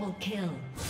Double kill.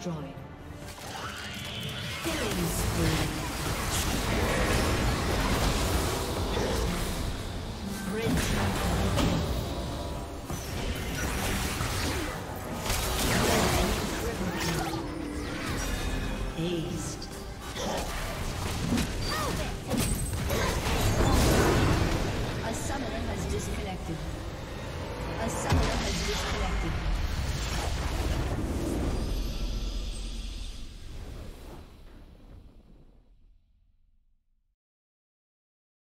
Ace.